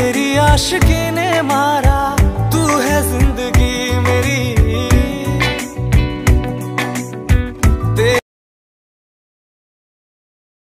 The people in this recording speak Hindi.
तेरी आशिकी ने मार